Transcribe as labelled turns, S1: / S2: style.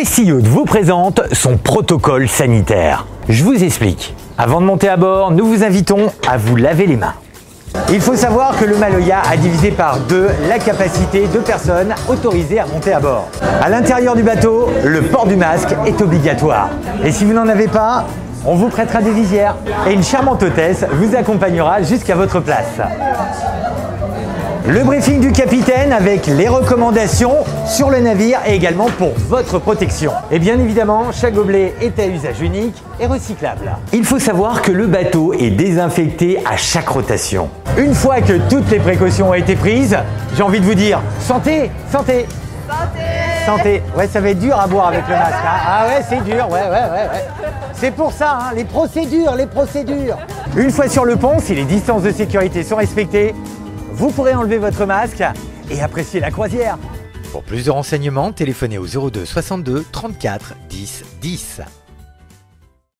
S1: Fessilloud vous présente son protocole sanitaire. Je vous explique. Avant de monter à bord, nous vous invitons à vous laver les mains. Il faut savoir que le Maloya a divisé par deux la capacité de personnes autorisées à monter à bord. À l'intérieur du bateau, le port du masque est obligatoire. Et si vous n'en avez pas, on vous prêtera des visières et une charmante hôtesse vous accompagnera jusqu'à votre place. Le briefing du capitaine avec les recommandations sur le navire et également pour votre protection. Et bien évidemment, chaque gobelet est à usage unique et recyclable. Il faut savoir que le bateau est désinfecté à chaque rotation. Une fois que toutes les précautions ont été prises, j'ai envie de vous dire santé, santé,
S2: Santé
S1: santé. Ouais, ça va être dur à boire avec le masque. hein. Ah ouais, c'est dur, ouais, ouais, ouais, ouais. C'est pour ça, hein, les procédures, les procédures. Une fois sur le pont, si les distances de sécurité sont respectées, vous pourrez enlever votre masque et apprécier la croisière. Pour plus de renseignements, téléphonez au 02 62 34 10 10.